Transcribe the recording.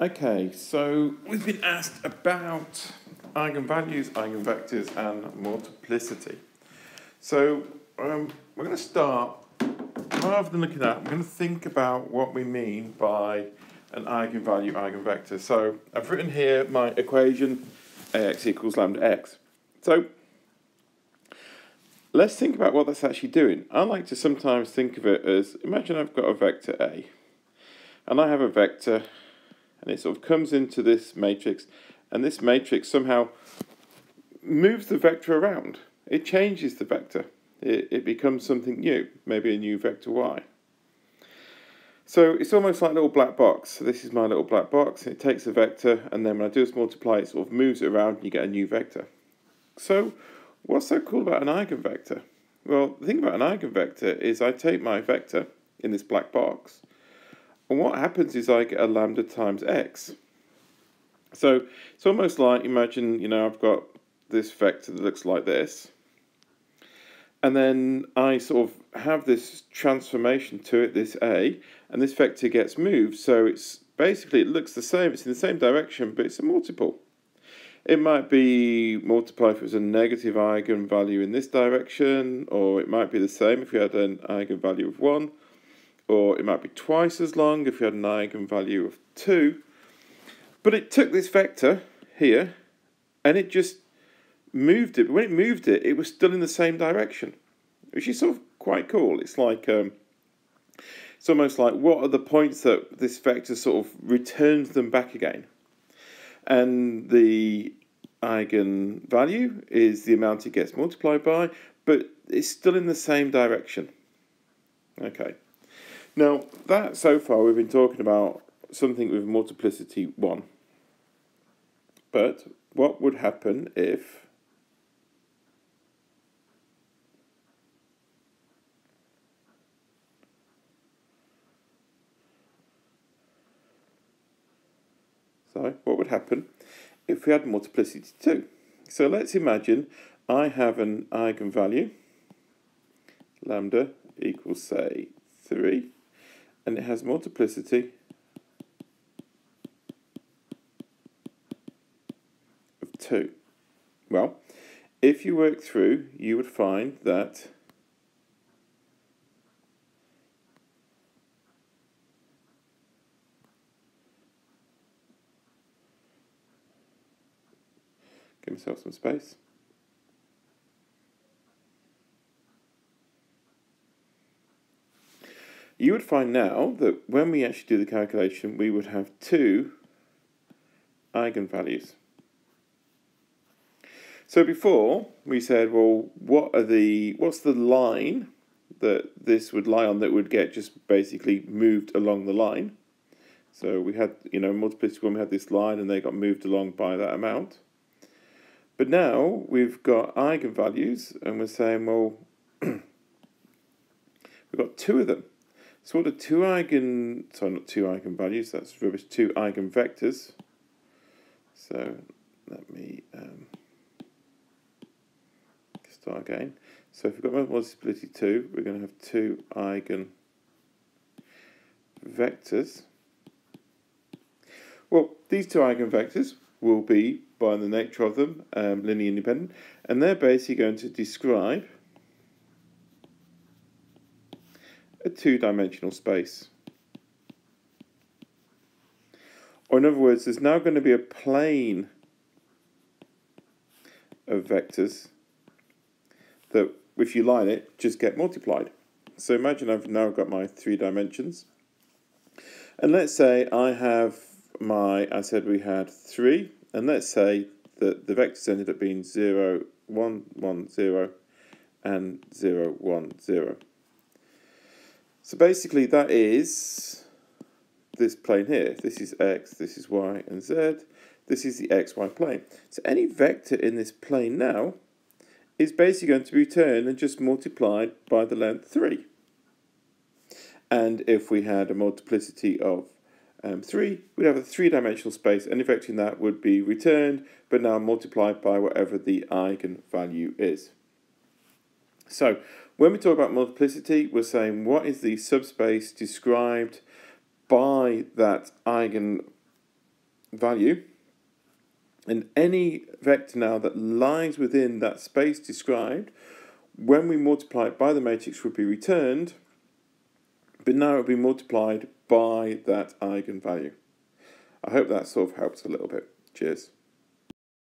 Okay, so we've been asked about eigenvalues, eigenvectors, and multiplicity. So um, we're going to start, rather than looking at, we're going to think about what we mean by an eigenvalue, eigenvector. So I've written here my equation, ax equals lambda x. So let's think about what that's actually doing. I like to sometimes think of it as, imagine I've got a vector A, and I have a vector and it sort of comes into this matrix and this matrix somehow moves the vector around. It changes the vector. It, it becomes something new, maybe a new vector y. So it's almost like a little black box. So this is my little black box. It takes a vector and then when I do this multiply it sort of moves it around and you get a new vector. So what's so cool about an eigenvector? Well, the thing about an eigenvector is I take my vector in this black box and what happens is I get a lambda times x. So it's almost like, imagine, you know, I've got this vector that looks like this. And then I sort of have this transformation to it, this A, and this vector gets moved. So it's basically, it looks the same, it's in the same direction, but it's a multiple. It might be multiplied if it was a negative eigenvalue in this direction, or it might be the same if we had an eigenvalue of 1, or it might be twice as long if you had an eigenvalue of 2. But it took this vector here and it just moved it. But when it moved it, it was still in the same direction, which is sort of quite cool. It's like um, it's almost like what are the points that this vector sort of returns them back again, and the eigenvalue is the amount it gets multiplied by, but it's still in the same direction. Okay. Now, that so far we've been talking about something with multiplicity 1. But what would happen if So, what would happen if we had multiplicity 2? So let's imagine I have an eigenvalue, lambda equals, say, 3 and it has multiplicity of 2. Well, if you work through, you would find that give myself some space. You would find now that when we actually do the calculation, we would have two eigenvalues. So before we said, well, what are the what's the line that this would lie on that would get just basically moved along the line? So we had, you know, multiplicity when we had this line and they got moved along by that amount. But now we've got eigenvalues and we're saying, well, we've got two of them. So what are two eigen, sorry, not two eigenvalues, that's rubbish, two eigenvectors. So let me um, start again. So if we've got multiplicity 2, we're going to have two eigenvectors. Well, these two eigenvectors will be, by the nature of them, um, linear independent, and they're basically going to describe a two-dimensional space. Or in other words, there's now going to be a plane of vectors that, if you line it, just get multiplied. So imagine I've now got my three dimensions. And let's say I have my, I said we had three, and let's say that the vectors ended up being 0, 1, 1, 0, and 0, 1, 0. So basically that is this plane here. This is x, this is y and z. This is the xy plane. So any vector in this plane now is basically going to be returned and just multiplied by the length 3. And if we had a multiplicity of um, 3, we'd have a three-dimensional space. Vector in that would be returned, but now multiplied by whatever the eigenvalue is. So when we talk about multiplicity, we're saying what is the subspace described by that eigen value. And any vector now that lies within that space described, when we multiply it by the matrix, would be returned, but now it will be multiplied by that eigenvalue. I hope that sort of helps a little bit. Cheers.